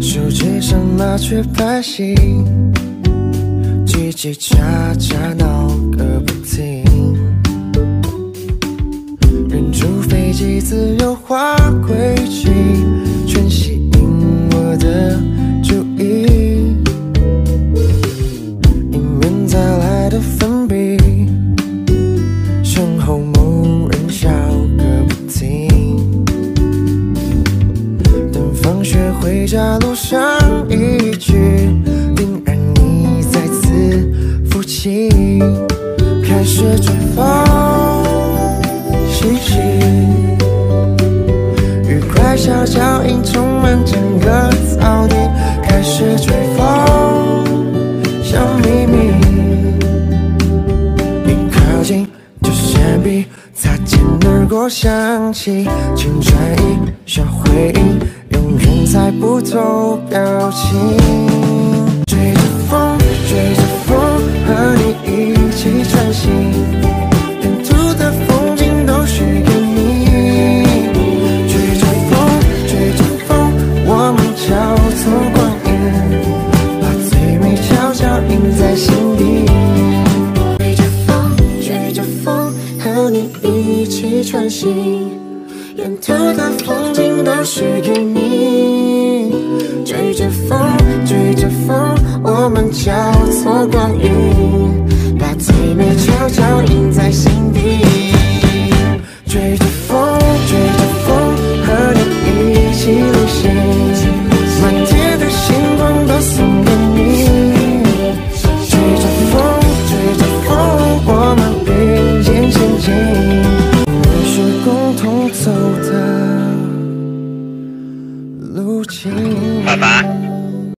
手机上麻雀拍戏，叽叽喳喳闹个不停。人主飞机自由滑轨迹，全吸引我的注意。迎面再来的粉笔，身后某人笑个不停。等放学回家路上一句，定然你再次浮起，开始追风近就闪避，擦肩而过想起青春一小回忆，永远猜不透表情。沿途的风景都是给你。追着风，追着风，我们交拜拜。